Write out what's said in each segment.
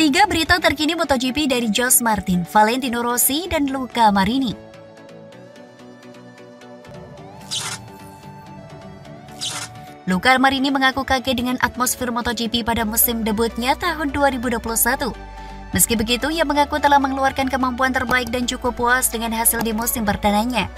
Tiga berita terkini MotoGP dari Jos Martin, Valentino Rossi, dan Luca Marini. Luca Marini mengaku kaget dengan atmosfer MotoGP pada musim debutnya tahun 2021. Meski begitu, ia mengaku telah mengeluarkan kemampuan terbaik dan cukup puas dengan hasil di musim perdananya.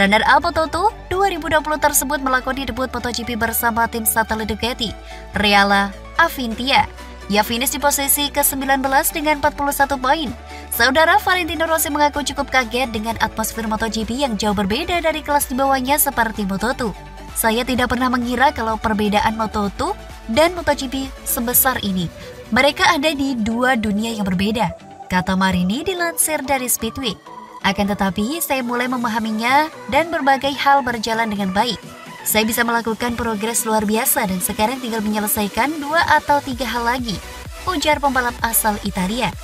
Runner-up Moto2 2020 tersebut melakoni debut MotoGP bersama tim satelit Ducati, Reala Avintia. Ia finish di posisi ke-19 dengan 41 poin. Saudara Valentino Rossi mengaku cukup kaget dengan atmosfer MotoGP yang jauh berbeda dari kelas di bawahnya seperti Moto2. Saya tidak pernah mengira kalau perbedaan Moto2 dan MotoGP sebesar ini. Mereka ada di dua dunia yang berbeda, kata Marini dilansir dari Speedway. Akan tetapi, saya mulai memahaminya dan berbagai hal berjalan dengan baik. Saya bisa melakukan progres luar biasa dan sekarang tinggal menyelesaikan dua atau tiga hal lagi, ujar pembalap asal Italia.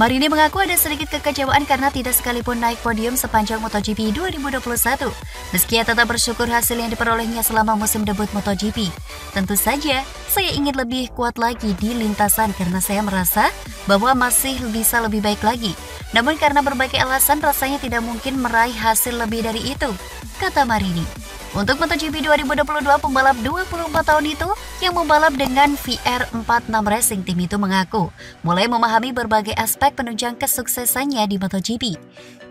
Marini mengaku ada sedikit kekecewaan karena tidak sekalipun naik podium sepanjang MotoGP 2021. Meski ia tetap bersyukur hasil yang diperolehnya selama musim debut MotoGP. Tentu saja, saya ingin lebih kuat lagi di lintasan karena saya merasa bahwa masih bisa lebih baik lagi. Namun karena berbagai alasan rasanya tidak mungkin meraih hasil lebih dari itu, kata Marini. Untuk MotoGP 2022, pembalap 24 tahun itu yang membalap dengan VR46 Racing Team itu mengaku mulai memahami berbagai aspek penunjang kesuksesannya di MotoGP.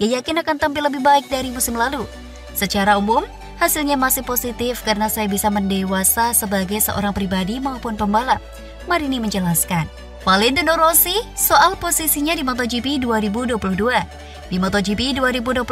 Ia yakin akan tampil lebih baik dari musim lalu. Secara umum, hasilnya masih positif karena saya bisa mendewasa sebagai seorang pribadi maupun pembalap. Marini menjelaskan. Valentino Rossi soal posisinya di MotoGP 2022. Di MotoGP 2022,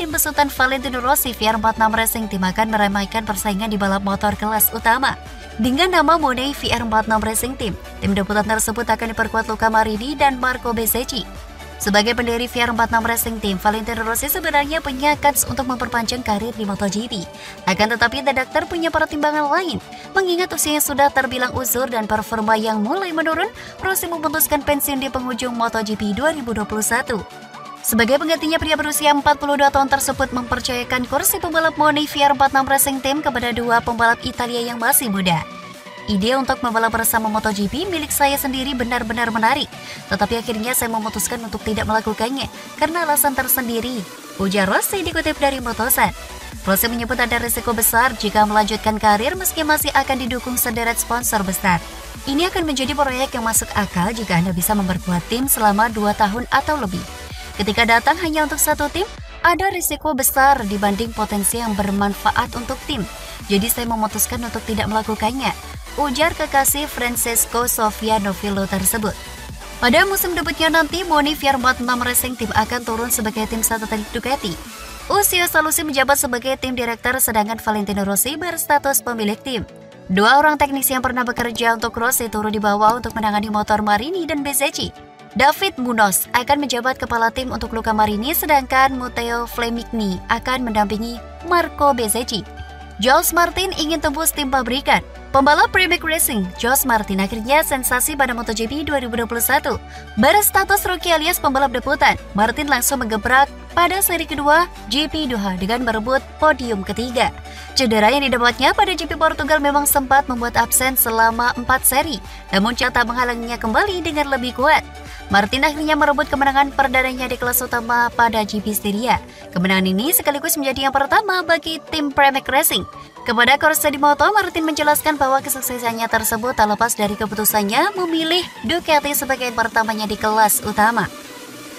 tim besutan Valentino Rossi VR46 Racing Team akan meramaikan persaingan di balap motor kelas utama. Dengan nama Money VR46 Racing Team, tim debutan tersebut akan diperkuat Luca Marini dan Marco Bezzecchi. Sebagai pendiri VR46 Racing Team, Valentino Rossi sebenarnya punya kans untuk memperpanjang karir di MotoGP. Akan tetapi, The Doctor punya pertimbangan lain. Mengingat usianya sudah terbilang uzur dan performa yang mulai menurun, Rossi memutuskan pensiun di penghujung MotoGP 2021. Sebagai penggantinya pria berusia 42 tahun tersebut mempercayakan kursi pembalap Moni VR46 Racing Team kepada dua pembalap Italia yang masih muda. Ide untuk membalap bersama MotoGP milik saya sendiri benar-benar menarik, tetapi akhirnya saya memutuskan untuk tidak melakukannya karena alasan tersendiri. Ujar Rossi dikutip dari Motosan. Rossi menyebut ada risiko besar jika melanjutkan karir meski masih akan didukung sederet sponsor besar. Ini akan menjadi proyek yang masuk akal jika Anda bisa memperkuat tim selama 2 tahun atau lebih. Ketika datang hanya untuk satu tim, ada risiko besar dibanding potensi yang bermanfaat untuk tim. Jadi saya memutuskan untuk tidak melakukannya, ujar kekasih Francesco Sofia Novillo tersebut. Pada musim debutnya nanti, Moni VR46 Racing Team akan turun sebagai tim satelit Ducati. Usio Salusi menjabat sebagai tim direktur sedangkan Valentino Rossi berstatus pemilik tim. Dua orang teknis yang pernah bekerja untuk Rossi turun di bawah untuk menangani motor Marini dan Bezzecchi. David Munoz akan menjabat kepala tim untuk Luka Marini sedangkan Matteo Flemigni akan mendampingi Marco Bezzecchi. Jules Martin ingin tembus tim pabrikan. Pembalap Pramac Racing, Jules Martin akhirnya sensasi pada MotoGP 2021. Berstatus rookie alias pembalap debutan, Martin langsung menggebrak pada seri kedua GP Doha dengan merebut podium ketiga. Cedera yang didapatnya pada GP Portugal memang sempat membuat absen selama 4 seri, namun tak menghalanginya kembali dengan lebih kuat. Martin akhirnya merebut kemenangan perdananya di kelas utama pada GP Styria. Kemenangan ini sekaligus menjadi yang pertama bagi tim Pramac Racing. Kepada Corsa di Moto, Martin menjelaskan bahwa kesuksesannya tersebut tak lepas dari keputusannya memilih Ducati sebagai pertamanya di kelas utama.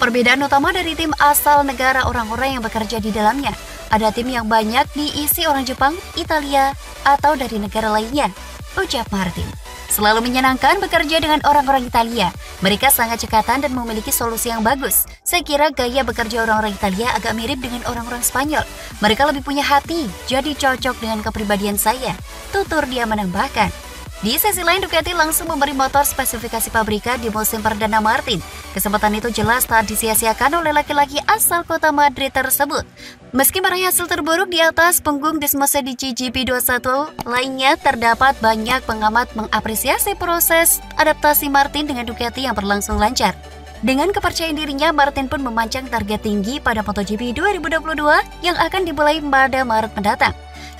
Perbedaan utama dari tim asal negara orang-orang yang bekerja di dalamnya, ada tim yang banyak diisi orang Jepang, Italia, atau dari negara lainnya, ucap Martin. Selalu menyenangkan bekerja dengan orang-orang Italia. Mereka sangat cekatan dan memiliki solusi yang bagus. Saya kira gaya bekerja orang-orang Italia agak mirip dengan orang-orang Spanyol. Mereka lebih punya hati, jadi cocok dengan kepribadian saya. Tutur dia menambahkan. Di sesi lain, Ducati langsung memberi motor spesifikasi pabrikan di musim perdana Martin. Kesempatan itu jelas tak disia-siakan oleh laki-laki asal kota Madrid tersebut. Meski meraih hasil terburuk di atas punggung Desmose di GP21, lainnya terdapat banyak pengamat mengapresiasi proses adaptasi Martin dengan Ducati yang berlangsung lancar. Dengan kepercayaan dirinya, Martin pun memancang target tinggi pada MotoGP 2022 yang akan dimulai pada Maret mendatang.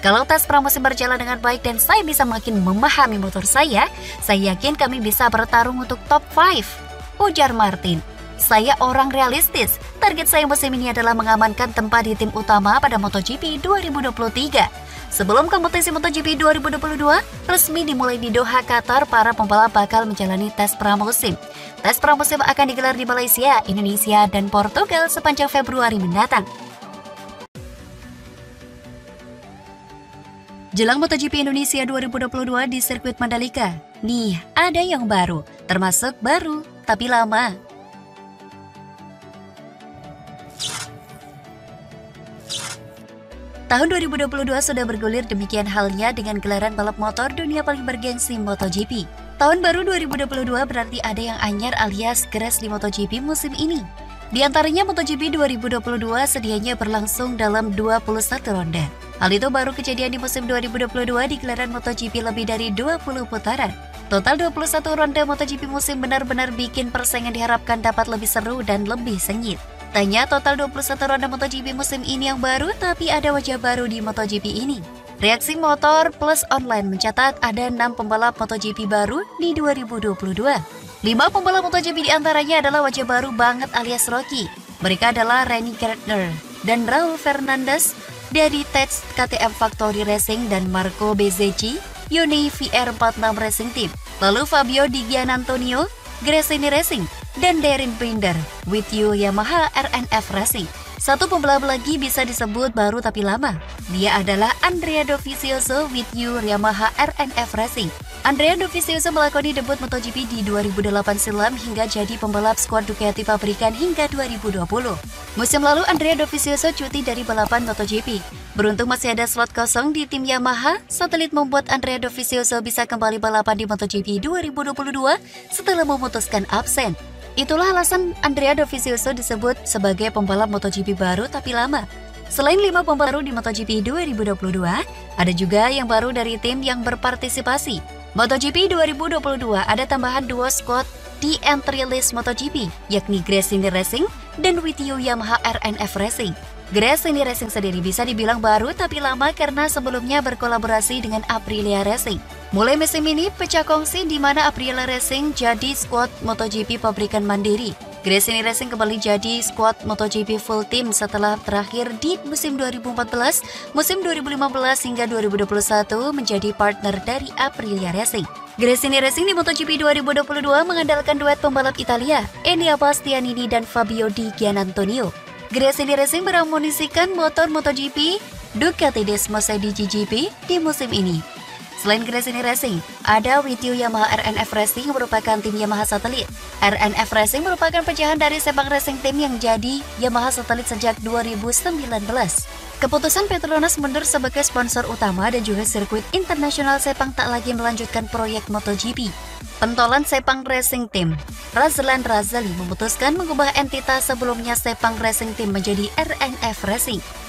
Kalau tes pramusim berjalan dengan baik dan saya bisa makin memahami motor saya, saya yakin kami bisa bertarung untuk top 5. ujar Martin. Saya orang realistis. Target saya musim ini adalah mengamankan tempat di tim utama pada MotoGP 2023. Sebelum kompetisi MotoGP 2022 resmi dimulai di Doha, Qatar, para pembalap bakal menjalani tes pramusim. Tes pramusim akan digelar di Malaysia, Indonesia, dan Portugal sepanjang Februari mendatang. Jelang MotoGP Indonesia 2022 di sirkuit Mandalika, nih ada yang baru, termasuk baru tapi lama. Tahun 2022 sudah bergulir demikian halnya dengan gelaran balap motor dunia paling bergengsi MotoGP. Tahun baru 2022 berarti ada yang anyar alias keras di MotoGP musim ini. Di antaranya MotoGP 2022 sedianya berlangsung dalam 21 ronde. Hal itu baru kejadian di musim 2022 di gelaran MotoGP lebih dari 20 putaran. Total 21 ronde MotoGP musim benar-benar bikin persaingan diharapkan dapat lebih seru dan lebih sengit. Tanya total 21 ronde MotoGP musim ini yang baru, tapi ada wajah baru di MotoGP ini. Reaksi Motor Plus Online mencatat ada 6 pembalap MotoGP baru di 2022. 5 pembalap MotoGP di antaranya adalah wajah baru banget alias Rocky. Mereka adalah Renny Gardner dan Raul Fernandez dari Tets KTM Factory Racing dan Marco Bezzecchi, Yuni VR46 Racing Team. Lalu Fabio Di Gianantonio, Gresini Racing, dan Darren Binder with you Yamaha RNF Racing. Satu pembalap lagi bisa disebut baru tapi lama. Dia adalah Andrea Dovizioso with you Yamaha RNF Racing. Andrea Dovizioso melakoni debut MotoGP di 2008 silam hingga jadi pembalap skuad Ducati pabrikan hingga 2020. Musim lalu Andrea Dovizioso cuti dari balapan MotoGP. Beruntung masih ada slot kosong di tim Yamaha, satelit membuat Andrea Dovizioso bisa kembali balapan di MotoGP 2022 setelah memutuskan absen. Itulah alasan Andrea Dovizioso disebut sebagai pembalap MotoGP baru tapi lama. Selain lima pembalap baru di MotoGP 2022, ada juga yang baru dari tim yang berpartisipasi. MotoGP 2022 ada tambahan dua squad di entry list MotoGP, yakni Gresini Racing dan Witio Yamaha RNF Racing. Gresini Racing sendiri bisa dibilang baru tapi lama karena sebelumnya berkolaborasi dengan Aprilia Racing. Mulai musim ini pecah kongsi di mana Aprilia Racing jadi skuad MotoGP pabrikan mandiri. Gresini Racing kembali jadi skuad MotoGP full team setelah terakhir di musim 2014, musim 2015 hingga 2021 menjadi partner dari Aprilia Racing. Gresini Racing di MotoGP 2022 mengandalkan duet pembalap Italia, Enea Bastianini dan Fabio Di Gianantonio. Gresini Racing beramunisikan motor MotoGP Ducati Desmos di GGP di musim ini. Selain Gresini Racing, ada Wityu Yamaha RNF Racing yang merupakan tim Yamaha Satelit. RNF Racing merupakan pecahan dari Sepang Racing Team yang jadi Yamaha Satelit sejak 2019. Keputusan Petronas mundur sebagai sponsor utama dan juga sirkuit internasional Sepang tak lagi melanjutkan proyek MotoGP. Pentolan Sepang Racing Team, Razlan Razali memutuskan mengubah entitas sebelumnya Sepang Racing Team menjadi RNF Racing.